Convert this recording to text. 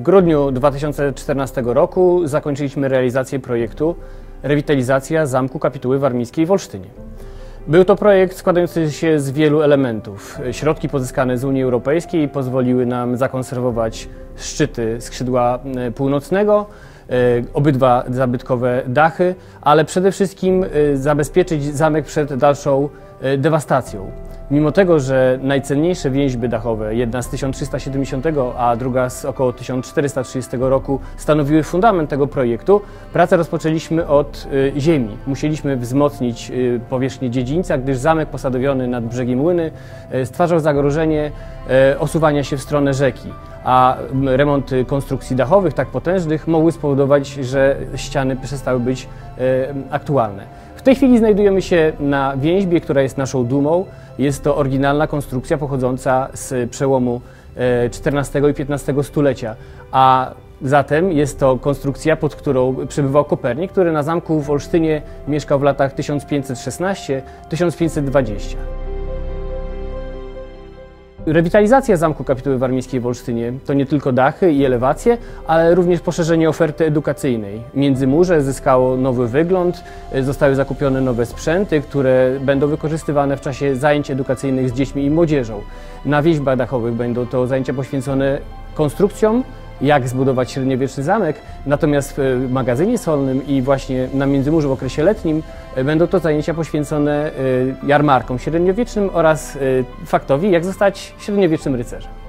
W grudniu 2014 roku zakończyliśmy realizację projektu Rewitalizacja Zamku Kapituły Warmińskiej w Olsztynie. Był to projekt składający się z wielu elementów. Środki pozyskane z Unii Europejskiej pozwoliły nam zakonserwować szczyty skrzydła e, północnego, e, obydwa zabytkowe dachy, ale przede wszystkim e, zabezpieczyć zamek przed dalszą dewastacją. Mimo tego, że najcenniejsze więźby dachowe, jedna z 1370, a druga z około 1430 roku, stanowiły fundament tego projektu, pracę rozpoczęliśmy od y, ziemi. Musieliśmy wzmocnić y, powierzchnię dziedzińca, gdyż zamek posadowiony nad brzegiem Łyny y, stwarzał zagrożenie y, osuwania się w stronę rzeki a remonty konstrukcji dachowych tak potężnych mogły spowodować, że ściany przestały być e, aktualne. W tej chwili znajdujemy się na więźbie, która jest naszą dumą. Jest to oryginalna konstrukcja pochodząca z przełomu XIV e, i XV stulecia, a zatem jest to konstrukcja, pod którą przebywał Kopernik, który na zamku w Olsztynie mieszkał w latach 1516-1520. Rewitalizacja Zamku Kapituły Warmińskiej w Olsztynie to nie tylko dachy i elewacje, ale również poszerzenie oferty edukacyjnej. Międzymurze zyskało nowy wygląd, zostały zakupione nowe sprzęty, które będą wykorzystywane w czasie zajęć edukacyjnych z dziećmi i młodzieżą. Na wieźbach dachowych będą to zajęcia poświęcone konstrukcjom, jak zbudować średniowieczny zamek, natomiast w magazynie solnym i właśnie na Międzymurzu w okresie letnim e, będą to zajęcia poświęcone e, jarmarkom średniowiecznym oraz e, faktowi, jak zostać średniowiecznym rycerzem.